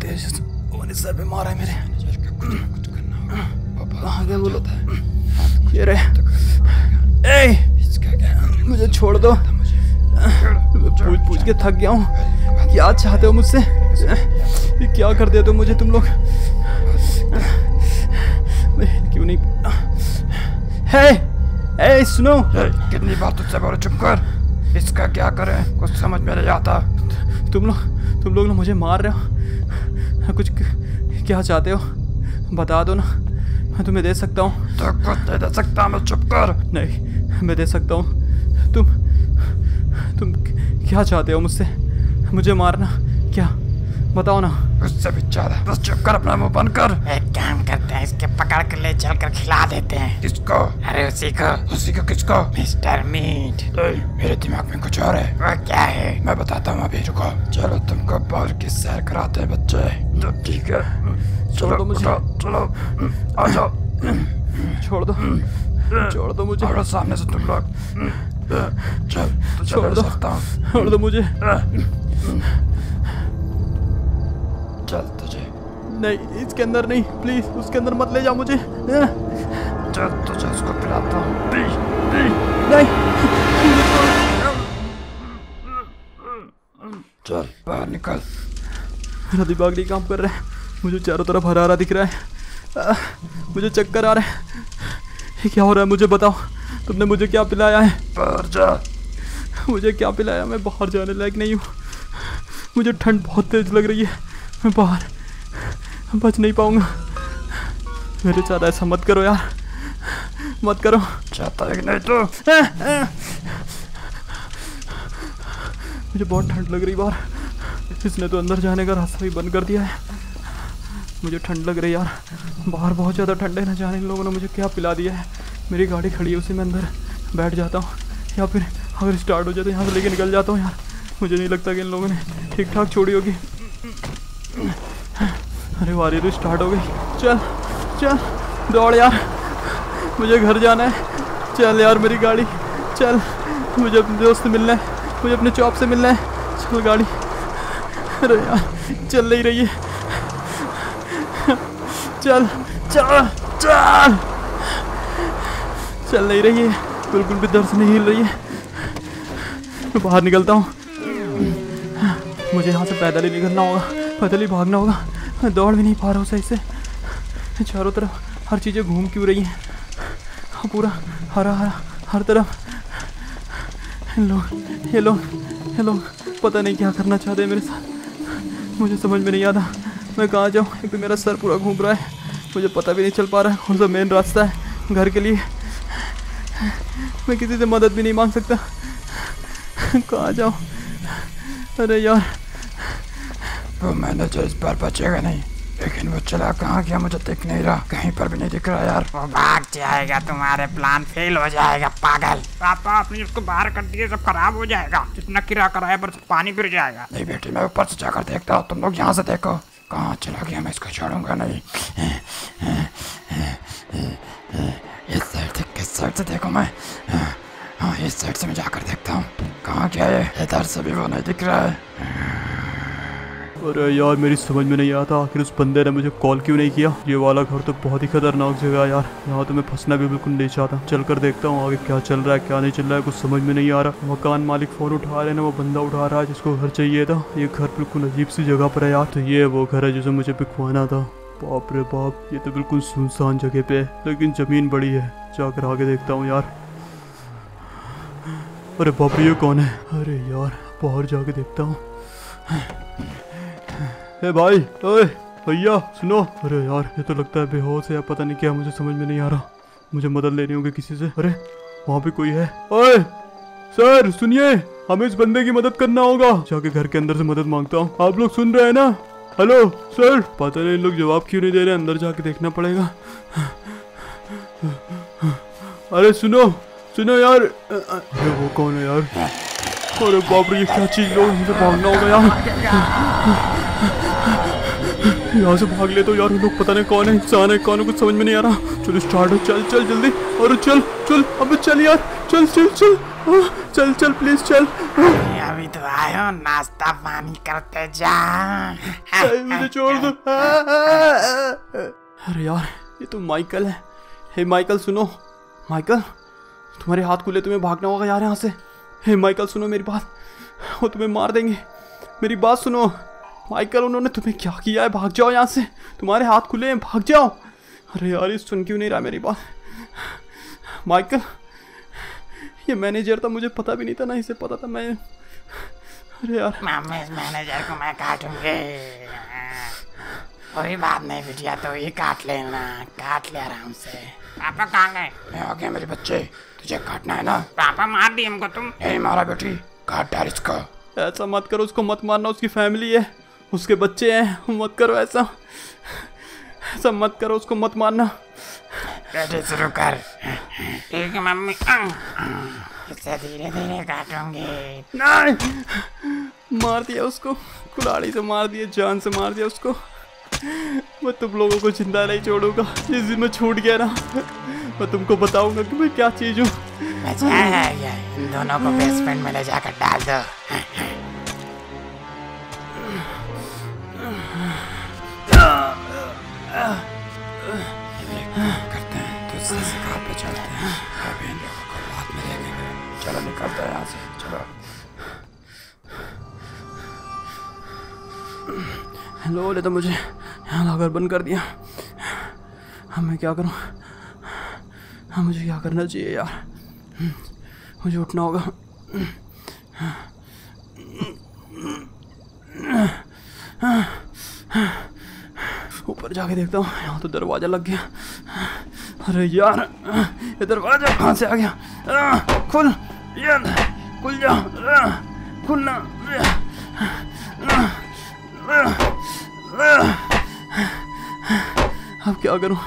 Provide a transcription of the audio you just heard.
तेज है। मेरे वो ये पड़ेगा ए, मुझे छोड़ दो। पूछ पूछ के थक गया हूँ। क्या चाहते हो मुझसे? क्या कर देते हो मुझे, तुम लोग? क्यों नहीं हे ए, सुनो। कितनी बार तुझसे बोले? चुप कर। इसका क्या करें? कुछ समझ में नहीं आता। तुम लोग तुम लोग ना मुझे मार रहे हो। कुछ क्या चाहते हो? बता दो ना। मैं तुम्हें दे सकता हूँ। तो कुछ नहीं दे सकता मैं चुप कर। नहीं मैं दे सकता हूँ। तुम तुम क्या चाहते हो मुझसे? मुझे मारना? क्या? बताओ ना। उससे भी ज़्यादा बस चुप कर अपना मुँह बंद कर। एक काम करते हैं इसके पकड़ कर ले चल कर खिला देते हैं। किसको? अरे उसी को। उसी को किसको? मिस्टर मीट। मेरे दिमाग में कुछ और है। वो क्या है? मैं बताता हूँ अभी रुको। चलो तुमको बाहर की सैर कराते हैं बच्चे। तो ठीक है। चलो दो मुझे। चलो। आ जाओ। छोड़ दो। छोड़ दो मुझे। और सामने से तुम लोग। चल तो छोड़ दो। सकता हूँ। छोड़ दो मुझे। चल तुझे। नहीं इसके अंदर नहीं प्लीज़ उसके अंदर मत ले जाओ मुझे चल तुझे उसको पिलाता हूँ। पी पी नहीं। चल बाहर निकल। मेरा दिमाग नहीं काम कर रहा है। मुझे चारों तरफ़ हरा हरा दिख रहा है। आ, मुझे चक्कर आ रहा है। ये क्या हो रहा है मुझे बताओ। तुमने मुझे क्या पिलाया है? बाहर जा। मुझे क्या पिलाया? मैं बाहर जाने लायक नहीं हूँ। मुझे ठंड बहुत तेज लग रही है। मैं बाहर बच नहीं पाऊँगा। मेरे साथ ऐसा मत करो यार। मत करो। चाहता है नहीं तो? मुझे बहुत ठंड लग रही बाहर। इसने तो अंदर जाने का रास्ता भी बंद कर दिया है। मुझे ठंड लग रही यार। बाहर बहुत ज़्यादा ठंड है ना जाने। इन लोगों ने मुझे क्या पिला दिया है? मेरी गाड़ी खड़ी है उसी में अंदर बैठ जाता हूँ। या फिर अगर स्टार्ट हो जाए तो यहाँ से लेके निकल जाता हूँ यार। मुझे नहीं लगता कि इन लोगों ने ठीक ठाक छोड़ी होगी। अरे वारी तो स्टार्ट हो गई। चल चल, दौड़ यार। मुझे घर जाना है। चल यार, मेरी गाड़ी। चल, मुझे अपने दोस्त से मिलना है। मुझे अपने चौप से मिलना है। चल गाड़ी। अरे यार, चल नहीं रही है। चल चल चल। चल नहीं रही है। बिल्कुल भी दर्द नहीं हिल रही है। मैं बाहर निकलता हूँ। मुझे यहाँ से पैदल ही निकलना होगा। पैदल ही भागना होगा। दौड़ भी नहीं पा रहा हूँ सही से। चारों तरफ़ हर चीज़ें घूम क्यों रही हैं? हाँ पूरा हरा हरा हर तरफ़। लोग ये लोग ये लोग पता नहीं क्या करना चाहते हैं मेरे साथ। मुझे समझ में नहीं आता। मैं कहाँ जाऊँ? एक तो मेरा सर पूरा घूम रहा है। मुझे पता भी नहीं चल पा रहा है। कौन सा मेन रास्ता है घर के लिए। मैं किसी से मदद भी नहीं मांग सकता। कहाँ जाऊँ? अरे यार वो मैनेजर इस बार बचेगा नहीं लेकिन वो चला कहाँ गया मुझे दिख नहीं रहा। कहीं पर भी नहीं दिख रहा यार। वो भाग जाएगा तुम्हारे प्लान फेल हो जाएगा पागल। पापा आपने उसको बाहर कर दिया सब खराब हो जाएगा। जितना किराया कराया पर पानी फिर जाएगा। नहीं बेटी मैं ऊपर से जाकर देखता हूँ तुम लोग यहाँ से देखो। कहाँ चला गया मैं इसको छोड़ूँगा नहीं। इस साइड से किस साइड से देखो मैं? हाँ इस साइड से मैं जाकर देखता हूँ। कहाँ गया है इधर से भी वो नहीं दिख रहा है। अरे यार मेरी समझ में नहीं आता आखिर उस बंदे ने मुझे कॉल क्यों नहीं किया? ये वाला घर तो बहुत ही खतरनाक जगह है यार। यहाँ तो मैं फंसना भी बिल्कुल नहीं चाहता। चल कर देखता हूँ आगे क्या चल रहा है, क्या नहीं चल रहा है, कुछ समझ में नहीं आ रहा। मकान मालिक फ़ोन उठा रहे ना, वो बंदा उठा रहा है जिसको घर चाहिए था। ये घर बिल्कुल अजीब सी जगह पर है यार। तो ये वो घर है जिसे मुझे बिकवाना था। बाप रे बाप, ये तो बिल्कुल सुनसान जगह पे है, लेकिन ज़मीन बड़ी है। जाकर आगे देखता हूँ यार। अरे बाप ये कौन है? अरे यार, बाहर जाके देखता हूँ। ए भाई, ओए, भैया, सुनो। अरे यार, ये तो लगता है बेहोश है पता नहीं क्या, मुझे समझ में नहीं आ रहा। मुझे मदद लेनी होगी किसी से। अरे, वहाँ पे कोई है। ओए, सर, सुनिए, हमें इस बंदे की मदद करना होगा। जाके घर के अंदर से मदद माँगता हूँ। आप लोग सुन रहे हैं ना? Hello, sir. पता नहीं लोग जवाब क्यों नहीं दे रहे अंदर जाके देखना पड़ेगा। अरे, सुनो सुनो यार। अरे, वो कौन है यार? अरे, बाप रे, ये क्या चीज़ लोग मुझे भागना होगा यार। यहाँ से भाग ले तो यार लोग पता नहीं कौन है इंसान है कौन है कुछ समझ में नहीं आ रहा। चलो स्टार्ट हो चल चल जल्दी। अरे चल चल अबे चल यार चल चल चल। हाँ, चल चल प्लीज़ चल। हाँ, अभी तो आयो नाश्ता पानी करते जा। मुझे छोड़ दो। अरे यार ये तो माइकल है। हे माइकल सुनो। माइकल तुम्हारे हाथ खुले तुम्हें भागना होगा यार यहाँ से। हे माइकल सुनो मेरी बात। वो तुम्हें मार देंगे। मेरी बात सुनो। माइकल उन्होंने तुम्हें क्या किया है? भाग जाओ यहाँ से। तुम्हारे हाथ खुले हैं भाग जाओ। अरे यार ये सुन क्यों नहीं रहा मेरी बात? माइकल ये मैनेजर था मुझे पता भी नहीं था ना इसे पता था मैं। अरे यार। इस मैनेजर को मैं काटूँगी। कोई बात नहीं बिटिया तो ये काट लेना काट ले आराम से। पापा कहाँ गए? मैं आ गया मेरे बच्चे तुझे काटना है ना? पापा मार दिए हमको तुम। यही मारा बेटी काट डाल इसको। ऐसा मत करो उसको मत मारना उसकी फैमिली है। उसके बच्चे हैं मत करो ऐसा। ऐसा मत करो उसको मत मारना बेटे शुरू कर। ठीक है मम्मी। इसे धीरे धीरे काटूँगी। नहीं! मार दिया उसको। कुल्हाड़ी से मार दिया जान से मार दिया उसको। मैं तुम लोगों को ज़िंदा नहीं छोड़ूँगा। जिस दिन मैं छूट गया ना मैं तुमको बताऊँगा कि मैं क्या चीज़ हूँ। दोनों को बेसमेंट में ले जाकर डाल दो। करते हैं शिकार पे हैं? अभी इन लोगों को में देखेंगे चलो निकलते हैं यहाँ से। चलो। हेलो तो मुझे यहाँ लाकर बंद कर दिया। अब मैं क्या करूँ? हाँ मुझे क्या करना चाहिए यार? मुझे उठना होगा। ऊपर जाके देखता हूँ यहाँ तो दरवाज़ा लग गया अरे यार ये दरवाज़ा कहाँ से आ गया खुल यार खुल जा खुलना अब क्या करूँ